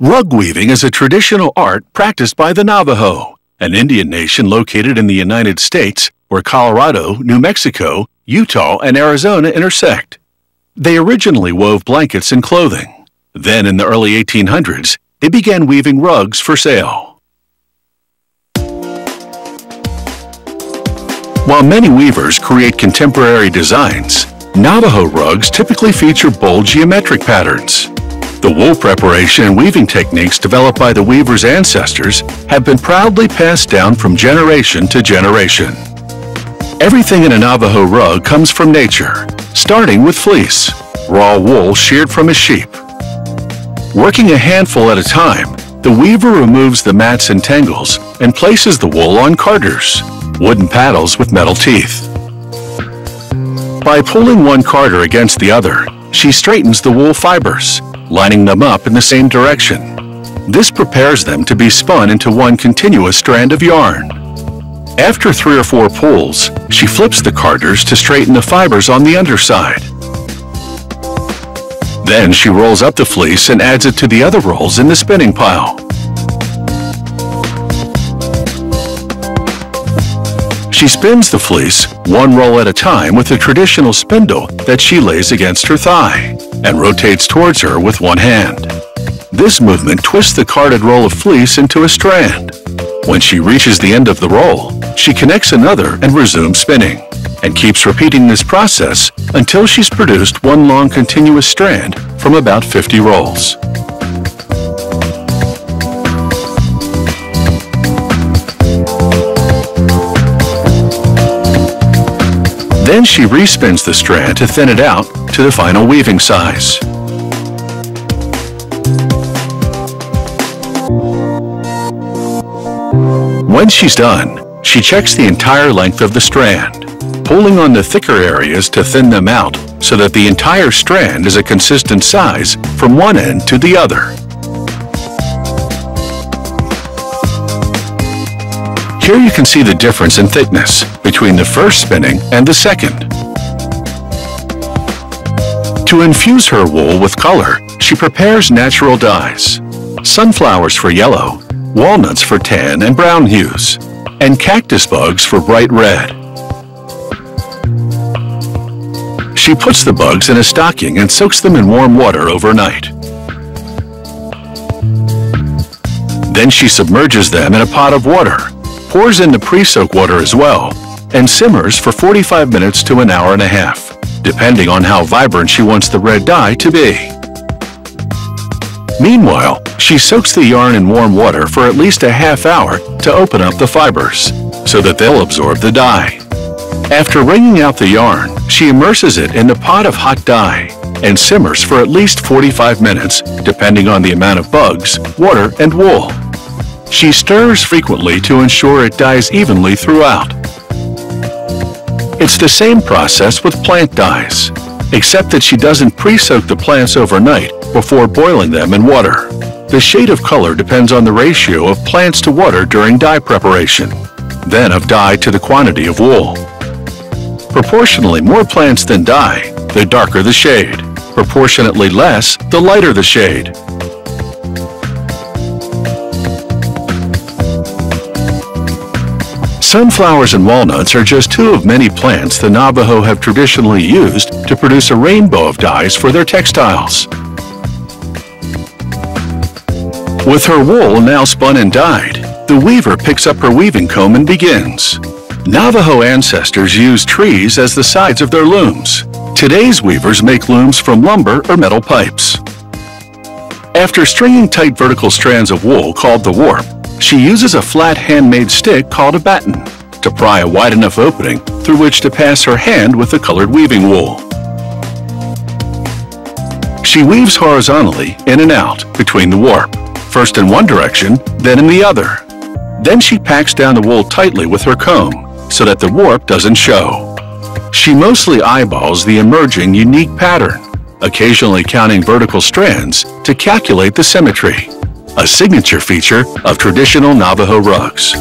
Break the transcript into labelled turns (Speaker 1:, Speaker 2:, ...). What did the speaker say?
Speaker 1: Rug weaving is a traditional art practiced by the Navajo, an Indian nation located in the United States where Colorado, New Mexico, Utah, and Arizona intersect. They originally wove blankets and clothing. Then, in the early 1800s, they began weaving rugs for sale. While many weavers create contemporary designs, Navajo rugs typically feature bold geometric patterns. The wool preparation and weaving techniques developed by the weaver's ancestors have been proudly passed down from generation to generation. Everything in a Navajo rug comes from nature, starting with fleece, raw wool sheared from a sheep. Working a handful at a time, the weaver removes the mats and tangles and places the wool on carders, wooden paddles with metal teeth. By pulling one carder against the other, she straightens the wool fibers, lining them up in the same direction. This prepares them to be spun into one continuous strand of yarn. After three or four pulls, she flips the carders to straighten the fibers on the underside. Then she rolls up the fleece and adds it to the other rolls in the spinning pile. She spins the fleece one roll at a time with a traditional spindle that she lays against her thigh and rotates towards her with one hand. This movement twists the carded roll of fleece into a strand. When she reaches the end of the roll, she connects another and resumes spinning, and keeps repeating this process until she's produced one long continuous strand from about 50 rolls. Then she respins the strand to thin it out to the final weaving size. When she's done, she checks the entire length of the strand, pulling on the thicker areas to thin them out so that the entire strand is a consistent size from one end to the other. Here you can see the difference in thickness between the first spinning and the second. To infuse her wool with color, she prepares natural dyes. Sunflowers for yellow, walnuts for tan and brown hues, and cactus bugs for bright red. She puts the bugs in a stocking and soaks them in warm water overnight. Then she submerges them in a pot of water pours in the pre-soak water as well, and simmers for 45 minutes to an hour and a half, depending on how vibrant she wants the red dye to be. Meanwhile, she soaks the yarn in warm water for at least a half hour to open up the fibers, so that they'll absorb the dye. After wringing out the yarn, she immerses it in a pot of hot dye and simmers for at least 45 minutes, depending on the amount of bugs, water, and wool. She stirs frequently to ensure it dyes evenly throughout. It's the same process with plant dyes, except that she doesn't pre-soak the plants overnight before boiling them in water. The shade of color depends on the ratio of plants to water during dye preparation, then of dye to the quantity of wool. Proportionally more plants than dye, the darker the shade. Proportionately less, the lighter the shade. Sunflowers and walnuts are just two of many plants the Navajo have traditionally used to produce a rainbow of dyes for their textiles. With her wool now spun and dyed, the weaver picks up her weaving comb and begins. Navajo ancestors used trees as the sides of their looms. Today's weavers make looms from lumber or metal pipes. After stringing tight vertical strands of wool called the warp, she uses a flat handmade stick called a batten to pry a wide enough opening through which to pass her hand with the colored weaving wool. She weaves horizontally in and out between the warp, first in one direction, then in the other. Then she packs down the wool tightly with her comb so that the warp doesn't show. She mostly eyeballs the emerging unique pattern, occasionally counting vertical strands to calculate the symmetry a signature feature of traditional Navajo rugs.